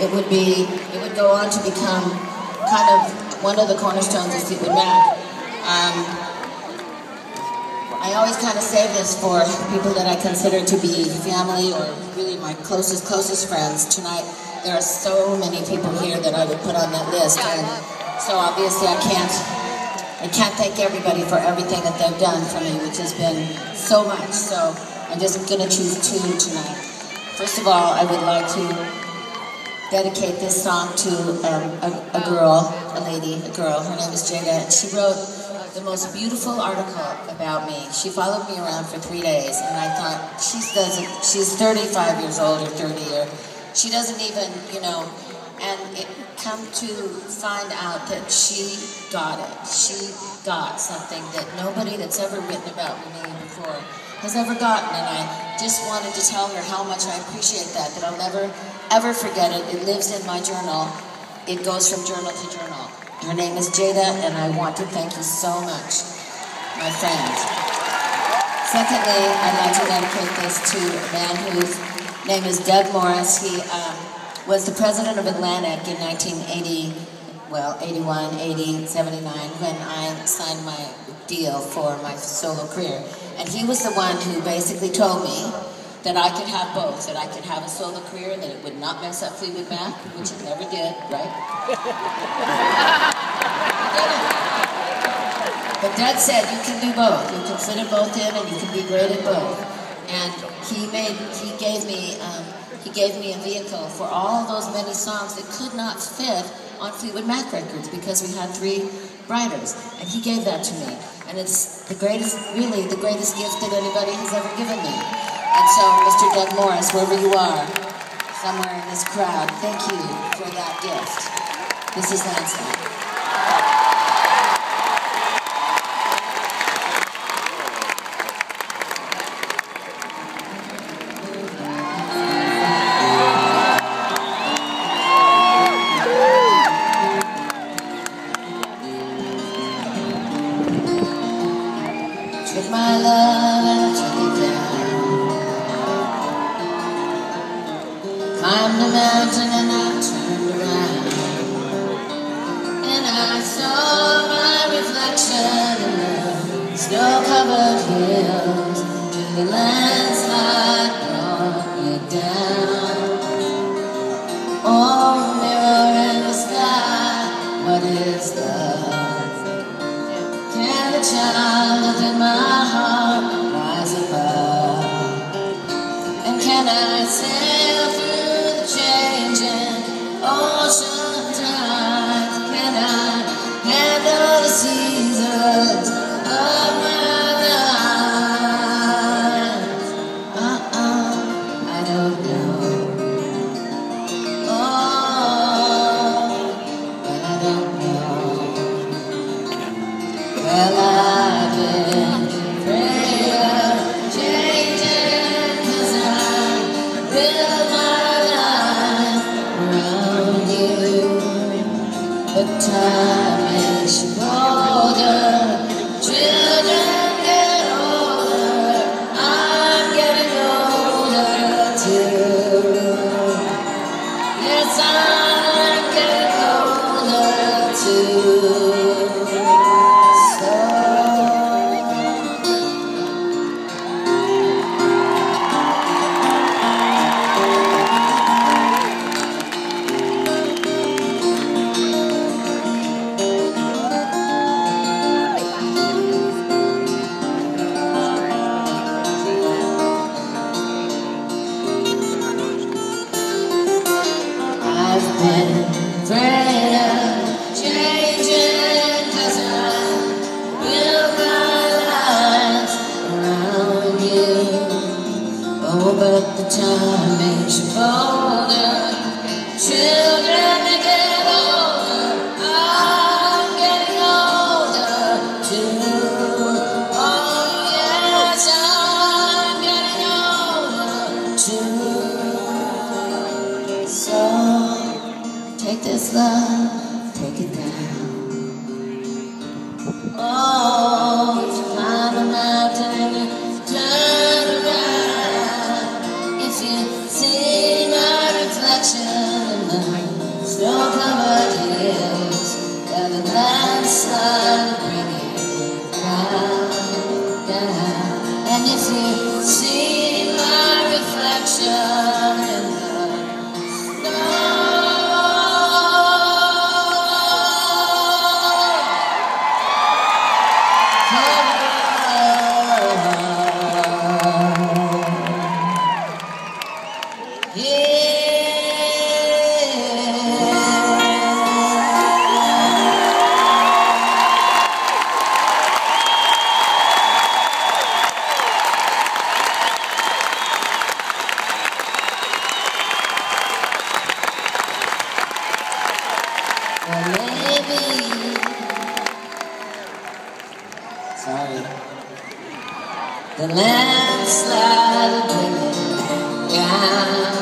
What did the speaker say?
it would be, it would go on to become kind of one of the cornerstones of Fleetwood Mac. Um, I always kind of save this for people that I consider to be family or really my closest, closest friends. Tonight, there are so many people here that I would put on that list, and so obviously I can't, I can't thank everybody for everything that they've done for me, which has been so much. So I'm just going to choose two tonight. First of all, I would like to dedicate this song to um, a, a girl, a lady, a girl. Her name is Jada, and she wrote the most beautiful article about me. She followed me around for three days, and I thought, she doesn't, she's 35 years old or 30 or, she doesn't even, you know, and it come to find out that she got it. She got something that nobody that's ever written about me before has ever gotten, and I just wanted to tell her how much I appreciate that, that I'll never, ever forget it. It lives in my journal. It goes from journal to journal. Her name is Jada, and I want to thank you so much, my friend. Secondly, I'd like to dedicate this to a man whose name is Doug Morris. He um, was the president of Atlantic in 1980, well, 81, 80, 79, when I signed my deal for my solo career. And he was the one who basically told me that I could have both, that I could have a solo career, and that it would not mess up Fleetwood Mac, which it never did, right? but Dad said you can do both. You can fit it both in, and you can be great at both. And he made, he gave me, um, he gave me a vehicle for all those many songs that could not fit on Fleetwood Mac records because we had three writers, and he gave that to me. And it's the greatest, really, the greatest gift that anybody has ever given me. And so, Mr. Doug Morris, wherever you are, somewhere in this crowd, thank you for that gift. This is Landslide. Climbed the mountain and I turned around. And I saw my reflection. In the snow-covered hills. Till the landslide brought me down. Oh, mirror in the sky, what is love? Can the child But but the time makes you bolder. Children, landslide bringing down, down. And if you see my reflection in the Or the landslide bringing down.